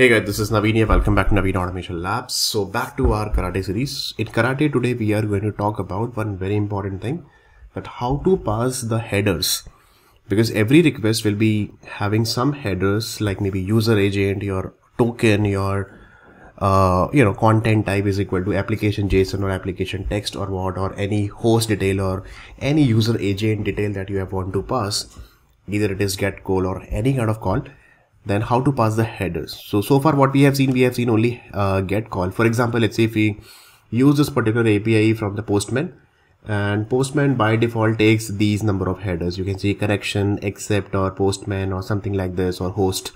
Hey guys, this is here. Welcome back to Naveen Automation Labs. So back to our karate series. In karate today we are going to talk about one very important thing that how to pass the headers because every request will be having some headers like maybe user agent, your token, your uh, you know content type is equal to application JSON or application text or what or any host detail or any user agent detail that you have want to pass either it is get call or any kind of call then how to pass the headers. So so far what we have seen we have seen only uh, get call. For example let's say if we use this particular api from the postman and postman by default takes these number of headers. You can see connection accept or postman or something like this or host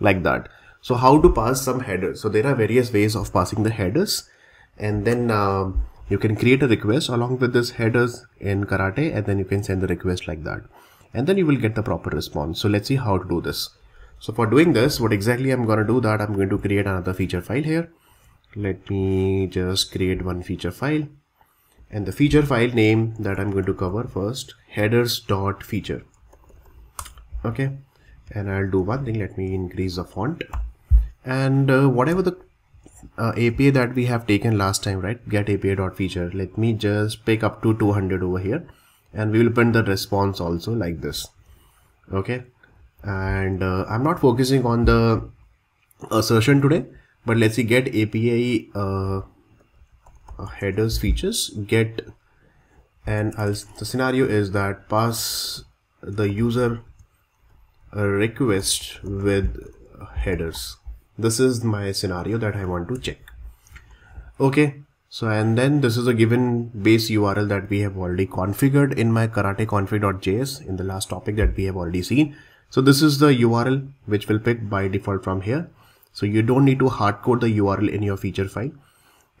like that. So how to pass some headers? So there are various ways of passing the headers. And then uh, you can create a request along with this headers in karate and then you can send the request like that. And then you will get the proper response. So let's see how to do this so for doing this, what exactly I'm going to do that I'm going to create another feature file here. Let me just create one feature file and the feature file name that I'm going to cover first headers dot feature. Okay. And I'll do one thing. Let me increase the font and uh, whatever the uh, API that we have taken last time, right? Get API dot feature. Let me just pick up to 200 over here and we will print the response also like this. Okay and uh, I'm not focusing on the assertion today but let's see get API uh, uh, headers features get and I'll, the scenario is that pass the user request with headers. This is my scenario that I want to check. Okay so and then this is a given base URL that we have already configured in my karate config.js in the last topic that we have already seen so this is the URL which will pick by default from here. So you don't need to hard code the URL in your feature file.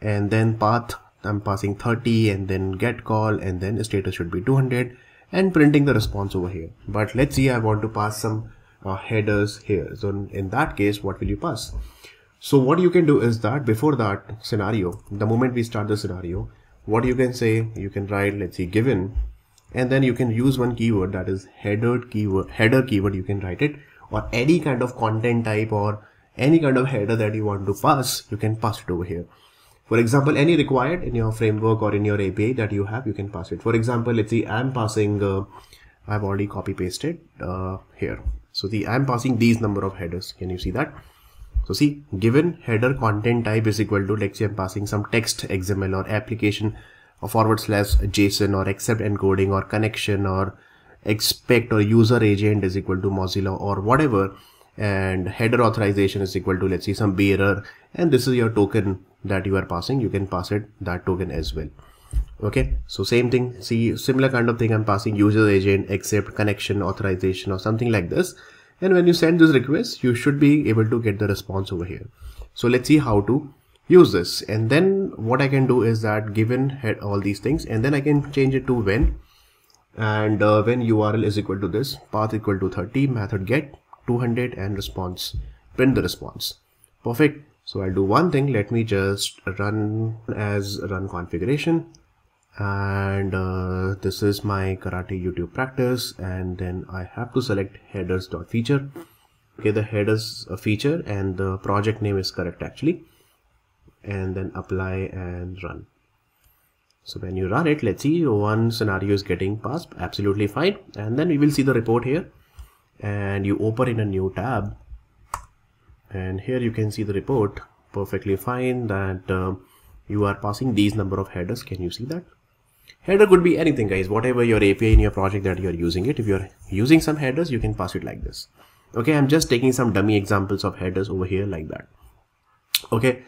And then path, I'm passing 30 and then get call and then status should be 200 and printing the response over here. But let's see, I want to pass some uh, headers here. So in that case, what will you pass? So what you can do is that before that scenario, the moment we start the scenario, what you can say, you can write, let's see, given and then you can use one keyword that is header keyword header keyword. You can write it. Or any kind of content type or any kind of header that you want to pass you can pass it over here. For example any required in your framework or in your api that you have you can pass it. For example let's see i'm passing uh, i've already copy pasted uh, here. So the i'm passing these number of headers. Can you see that? So see given header content type is equal to let's say i'm passing some text xml or application or forward slash JSON or accept encoding or connection or expect or user agent is equal to Mozilla or whatever and header authorization is equal to let's see some bearer and this is your token that you are passing. You can pass it that token as well. Okay? So same thing. See similar kind of thing i'm passing user agent accept connection authorization or something like this. And when you send this request you should be able to get the response over here. So let's see how to use this. And then what I can do is that given all these things and then I can change it to when. And uh, when URL is equal to this path equal to 30 method get 200 and response print the response. Perfect. So I'll do one thing. Let me just run as run configuration. And uh, this is my karate YouTube practice. And then I have to select headers dot feature. Okay the headers feature and the project name is correct actually and then apply and run. So when you run it let's see one scenario is getting passed absolutely fine. And then we will see the report here. And you open in a new tab. And here you can see the report. Perfectly fine that uh, you are passing these number of headers. Can you see that? Header could be anything guys. Whatever your api in your project that you're using it. If you're using some headers you can pass it like this. Okay i'm just taking some dummy examples of headers over here like that. Okay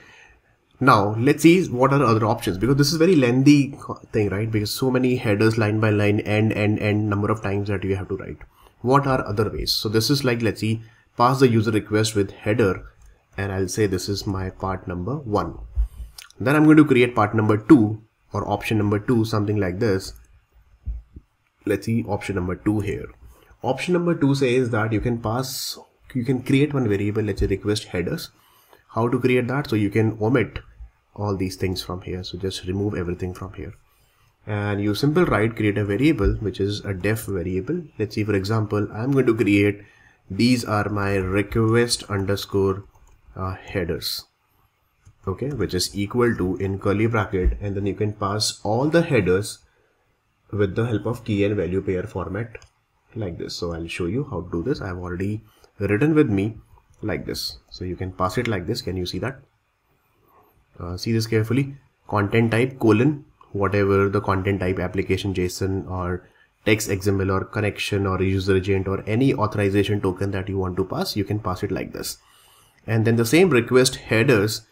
now let's see what are other options because this is very lengthy thing, right? Because so many headers line by line and and and number of times that you have to write. What are other ways? So this is like let's see pass the user request with header and I'll say this is my part number one. Then I'm going to create part number two or option number two, something like this. Let's see option number two here. Option number two says that you can pass, you can create one variable, let's say request headers. How to create that? So you can omit all these things from here. So just remove everything from here. And you simple write create a variable which is a def variable. Let's see for example i'm going to create these are my request underscore uh, headers. Okay which is equal to in curly bracket and then you can pass all the headers with the help of key and value pair format like this. So I'll show you how to do this. I've already written with me like this. So you can pass it like this. Can you see that uh, see this carefully. Content type colon whatever the content type application JSON or text XML or connection or user agent or any authorization token that you want to pass you can pass it like this. And then the same request headers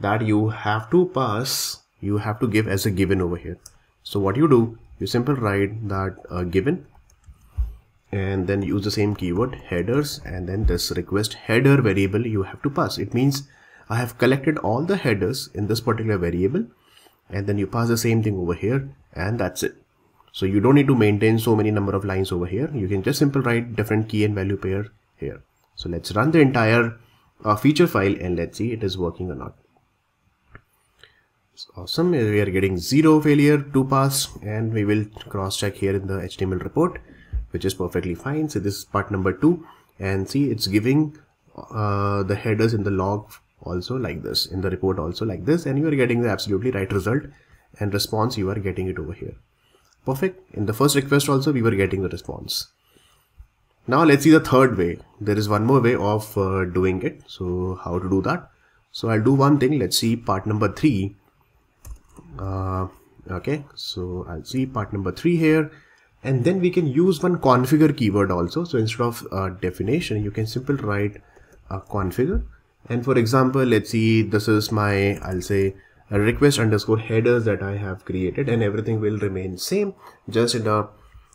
that you have to pass you have to give as a given over here. So what you do you simply write that uh, given and then use the same keyword headers and then this request header variable you have to pass. It means I have collected all the headers in this particular variable and then you pass the same thing over here and that's it. So you don't need to maintain so many number of lines over here. You can just simply write different key and value pair here. So let's run the entire uh, feature file and let's see it is working or not. It's awesome. We are getting zero failure to pass and we will cross check here in the html report which is perfectly fine. So this is part number two and see it's giving uh, the headers in the log also like this in the report also like this and you are getting the absolutely right result and response you are getting it over here. Perfect. In the first request also we were getting the response. Now let's see the third way. There is one more way of uh, doing it. So how to do that? So I'll do one thing. Let's see part number three. Uh, okay. So I'll see part number three here. And then we can use one configure keyword also. So instead of uh, definition you can simply write a configure and for example let's see this is my I'll say request underscore headers that I have created and everything will remain same just in a,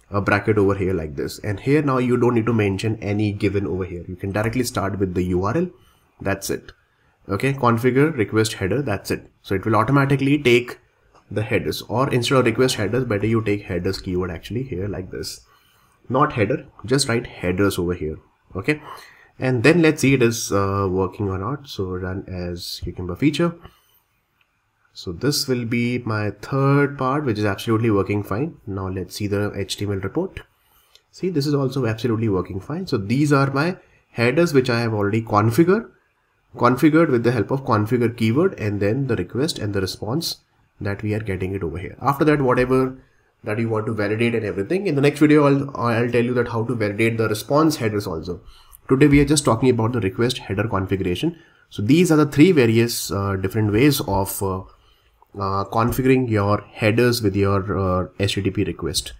a bracket over here like this. And here now you don't need to mention any given over here. You can directly start with the URL that's it. Okay configure request header that's it. So it will automatically take the headers. Or instead of request headers better you take headers keyword actually here like this. Not header just write headers over here. Okay and then let's see it is uh, working or not. So run as cucumber feature. So this will be my third part which is absolutely working fine. Now let's see the html report. See this is also absolutely working fine. So these are my headers which i have already configured. Configured with the help of configure keyword and then the request and the response that we are getting it over here. After that whatever that you want to validate and everything in the next video I'll, I'll tell you that how to validate the response headers also Today we are just talking about the request header configuration. So these are the three various uh, different ways of uh, uh, configuring your headers with your HTTP uh, request.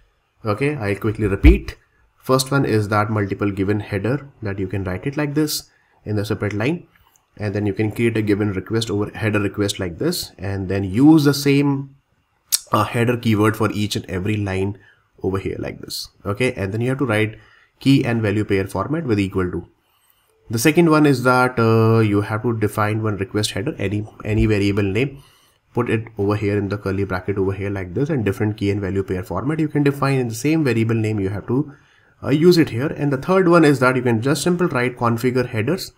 Okay, I'll quickly repeat. First one is that multiple given header that you can write it like this in the separate line and then you can create a given request over header request like this and then use the same uh, header keyword for each and every line over here like this okay and then you have to write key and value pair format with equal to. The second one is that uh, you have to define one request header, any, any variable name, put it over here in the curly bracket over here like this and different key and value pair format. You can define in the same variable name, you have to uh, use it here. And the third one is that you can just simple write configure headers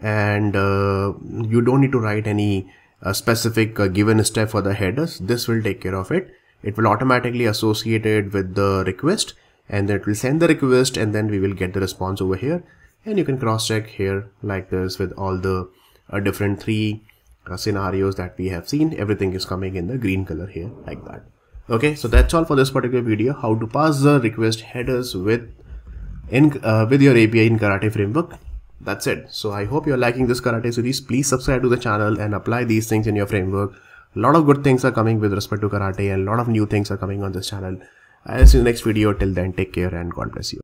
and uh, you don't need to write any uh, specific uh, given step for the headers. This will take care of it. It will automatically associate it with the request and then it will send the request and then we will get the response over here. And you can cross check here like this with all the uh, different three uh, scenarios that we have seen. Everything is coming in the green color here like that. Okay so that's all for this particular video. How to pass the request headers with in uh, with your api in karate framework. That's it. So i hope you're liking this karate series. Please subscribe to the channel and apply these things in your framework. A lot of good things are coming with respect to karate and a lot of new things are coming on this channel I'll see you in the next video. Till then, take care and God bless you.